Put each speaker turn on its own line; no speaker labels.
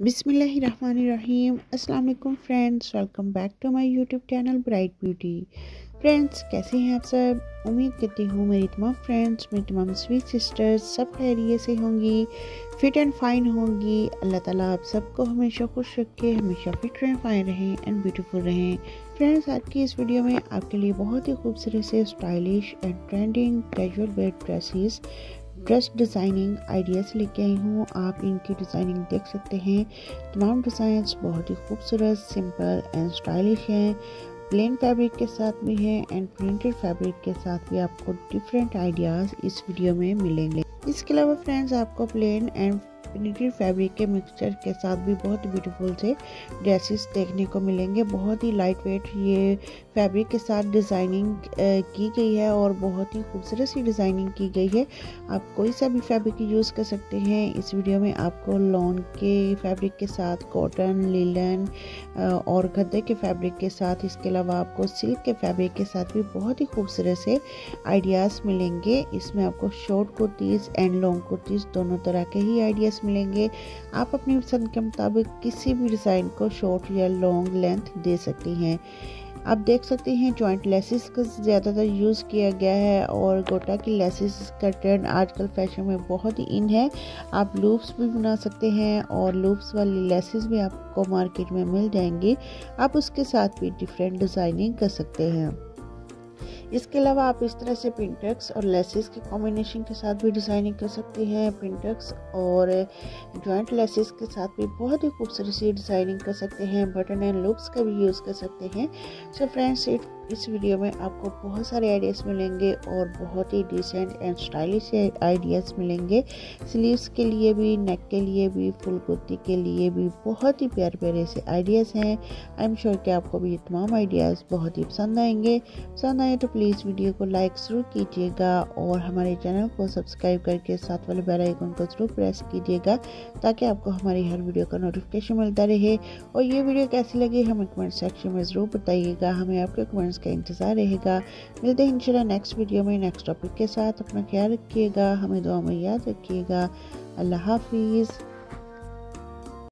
बिसमीम अस्सलाम friends, welcome back to my YouTube channel bright beauty. Friends, कैसे हैं आप सब? उम्मीद करती हूँ मेरी तमाम फ्रेंड्स, मेरी तमाम स्वीट सिस्टर्स सब खैरियत से होंगी फिट एंड फाइन होंगी। अल्लाह ताला आप सबको हमेशा खुश रखे, हमेशा फिट एंड फाइन रहें एंड ब्यूटीफुल रहें। फ्रेंड्स, आज की इस वीडियो में आपके लिए बहुत ही खूबसूरत से stylish and trending casual wear dresses dress designing ideas लेके आई हूँ। आप इनकी डिज़ाइनिंग देख सकते हैं। तमाम डिज़ाइंस बहुत ही खूबसूरत सिंपल एंड स्टाइलिश हैं। प्लेन फैब्रिक के साथ भी हैं एंड प्रिंटेड फैब्रिक के साथ भी आपको डिफरेंट आइडियाज़ इस वीडियो में मिलेंगे। इसके अलावा फ्रेंड्स आपको प्लेन एंड प्रिंटेड फैब्रिक के मिक्सचर के साथ भी बहुत ब्यूटीफुल से ड्रेसेस देखने को मिलेंगे। बहुत ही लाइट वेट ये फैब्रिक के साथ डिज़ाइनिंग की गई है और बहुत ही खूबसूरत सी डिज़ाइनिंग की गई है। आप कोई सा भी फैब्रिक यूज़ कर सकते हैं। इस वीडियो में आपको लॉन के फैब्रिक के साथ कॉटन लीलन और गद्दे के फैब्रिक के साथ, इसके अलावा आपको सिल्क के फैब्रिक के साथ भी बहुत ही खूबसूरत से आइडियाज़ मिलेंगे। इसमें आपको short kurtis and long kurtis दोनों तरह के ही आइडियाज़ मिलेंगे। आप अपनी पसंद के मुताबिक किसी भी डिज़ाइन को शॉर्ट या लॉन्ग लेंथ दे सकती हैं। आप देख सकते हैं जॉइंट लेसिस का ज़्यादातर यूज़ किया गया है और गोटा की लेसिस का ट्रेंड आजकल फ़ैशन में बहुत ही इन है। आप लूप्स भी बना सकते हैं और लूप्स वाली लेसिस भी आपको मार्केट में मिल जाएँगी। आप उसके साथ भी डिफरेंट डिज़ाइनिंग कर सकते हैं। इसके अलावा आप इस तरह से प्रिंटक्स और लेसिस के कॉम्बिनेशन के साथ भी डिज़ाइनिंग कर सकते हैं। प्रिंटक्स और जॉइंट लेसिस के साथ भी बहुत ही खूबसूरत सी डिज़ाइनिंग कर सकते हैं बटन एंड लुक्स का भी यूज़ कर सकते हैं। सो फ्रेंड्स इस वीडियो में आपको बहुत सारे आइडियाज़ मिलेंगे और बहुत ही डिसेंट एंड स्टाइलिश आइडियाज़ मिलेंगे। स्लीव्स के लिए भी नेक के लिए भी फुल कुर्ती के लिए भी बहुत ही प्यारे प्यारे से आइडियाज़ हैं। आई एम श्योर कि आपको भी ये तमाम आइडियाज़ बहुत ही पसंद आएँगे। पसंद आए तो प्लीज़ वीडियो को लाइक ज़रूर कीजिएगा और हमारे चैनल को सब्सक्राइब करके साथ वाले बेल आइकन को ज़रूर प्रेस कीजिएगा ताकि आपको हमारी हर वीडियो का नोटिफिकेशन मिलता रहे। और ये वीडियो कैसी लगी हमें कमेंट सेक्शन में ज़रूर बताइएगा। हमें आपके कमेंट्स का इंतज़ार रहेगा। मिलते हैं इंशाल्लाह नेक्स्ट वीडियो में नेक्स्ट टॉपिक के साथ। अपना ख्याल रखिएगा, हमें दुआ में याद रखिएगा। अल्लाह हाफिज़।